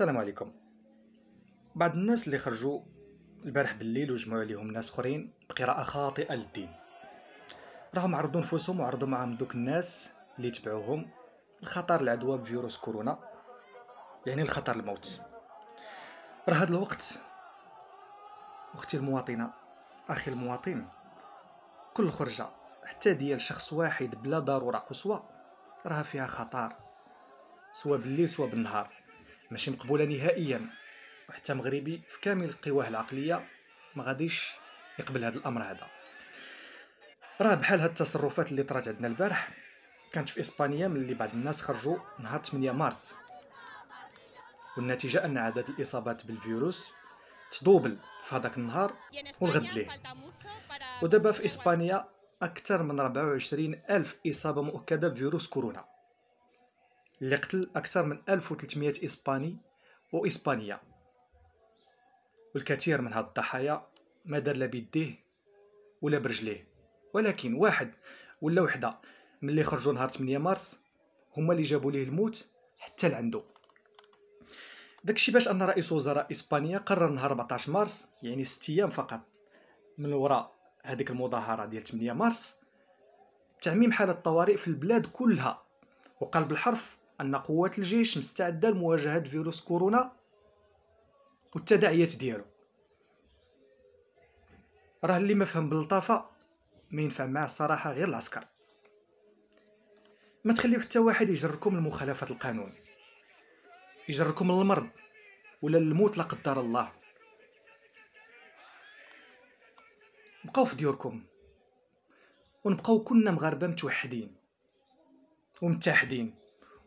السلام عليكم. بعض الناس اللي خرجوا البارح بالليل وجمعوا عليهم ناس أخرين بقراءة خاطئة للدين. راهم عرضوا نفوسهم وعرضوا معهم دوك الناس اللي يتبعوهم الخطر العدوى بفيروس كورونا يعني الخطر الموت. راه هذا الوقت أختي المواطنة أخي المواطن كل خرجة حتى ديال شخص واحد بلا ضرورة قصوى راها فيها خطر سواء بالليل سواء بالنهار. ماشي مقبولة نهائيا. وحتى مغربي في كامل القواه العقلية ما غاديش يقبل هذا الأمر هذا. راه بحال هاد التصرفات اللي طرات عندنا البارح كانت في إسبانيا من اللي بعض الناس خرجوا نهار 8 مارس. والنتيجة أن عدد الإصابات بالفيروس تدوبل في هذاك النهار والغد ليه ودابا في إسبانيا أكثر من 24 ألف إصابة مؤكدة بفيروس كورونا. اللي قتل أكثر من 1300 إسباني وإسبانية. والكثير من هاد الضحايا ما دار لا بيديه ولا برجليه. ولكن واحد ولا وحدة ملي خرجوا نهار 8 مارس هما اللي جابوا ليه الموت حتى لعندو. داكشي باش أن رئيس وزراء إسبانيا قرر نهار 14 مارس يعني 6 أيام فقط من وراء هذيك المظاهرة ديال 8 مارس تعميم حالة الطوارئ في البلاد كلها. وقال بالحرف أن قوات الجيش مستعدة لمواجهة فيروس كورونا والتداعيات ديالو. راه اللي ما فهم باللطافة ما ينفع معاه الصراحة غير العسكر. ما تخليو حتى واحد يجركم لمخالفة القانون يجركم للمرض ولا الموت لا قدر الله. بقاو في ديوركم. ونبقاو كلنا مغاربة متوحدين ومتحدين.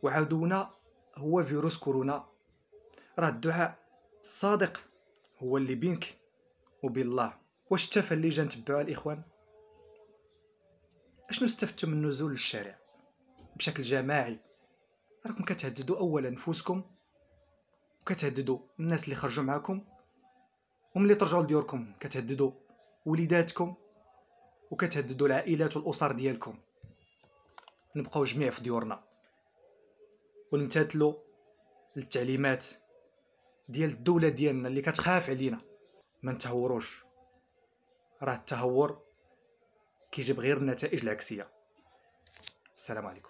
وعدونا هو فيروس كورونا. راه الدعاء الصادق هو اللي بينك وبين الله واش جا نتبعوها الإخوان؟ أشنو استفدتوا من النزول للشارع بشكل جماعي. راكم كتهددوا اولا نفوسكم وكتهددوا الناس اللي خرجوا معاكم وملي ترجعوا لديوركم كتهددوا وليداتكم وكتهددوا العائلات والأسر ديالكم. نبقاو جميع في ديورنا. ونمتثلوا للتعليمات ديال الدولة ديالنا اللي كتخاف علينا. ما نتهوروش. راه التهور كيجيب غير النتائج العكسية. السلام عليكم.